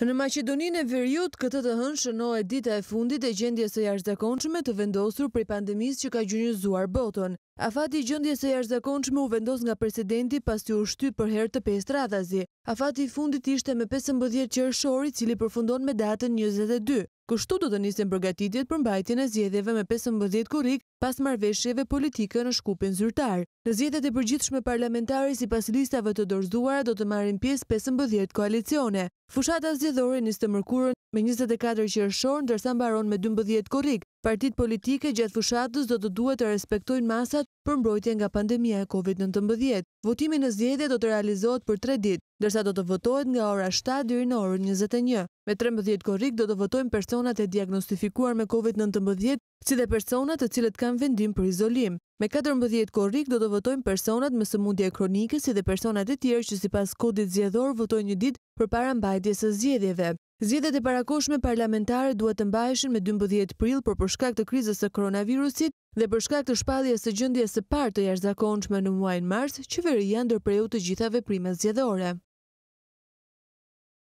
Në Maqedoninë e Veriut, këtë të hënë shënohet dita e fundit e gjendjes së jashtëzakonshme të vendosur prej pandemisë që ka gjunjëzuar botën. Afati i gjendjes së jashtëzakonshme u vendos nga presidenti pasi u shty për herë të pestë radhazi. Afati i fundit ishte me pesëmbëdhjetë qershor, i cili përfundon me datën njëzet e dy. Kështu do të nisin përgatitjet për mbajtjen e zgjedhjeve me pesëmbëdhjetë korrik pas marrëveshjeve politike në Shkupin zyrtar. Në zgjedhjet e përgjithshme parlamentare sipas listave të dorëzuara do të marrin pjesë pesëmbëdhjetë koalicione. Fushata zgjedhore nis të mërkurën me njëzet e katër qershor ndërsa mbaron me dymbëdhjetë korrik. Partitë politike gjatë fushatës do të duhet të respektojnë masat për mbrojtje nga pandemia e Covid nëntëmbëdhjetë. Votimi në zgjedhje do të realizohet për tre ditë, ndërsa do të votohet nga ora shtatë deri në orën njëzet e një. Me trembëdhjetë korrik do të votojnë personat e diagnostifikuar me Covid nëntëmbëdhjetë si dhe personat të cilët kanë vendim për izolim. Me katërmbëdhjetë korrik do të votojnë personat me sëmundje kronike si dhe personat e tjerë që sipas Kodit Zgjedhor votojnë një ditë përpara mbajtjes së zgjedhjeve. Zgjedhjet e parakohshme parlamentare duhet të mbaheshin me dymbëdhjetë prill por për shkak të krizës së koronavirusit dhe për shkak të shpalljes së gjendjes së parë të jashtëzakonshme në muajin mars, qeveria ndërpreu të gjitha veprimet zgjedhore.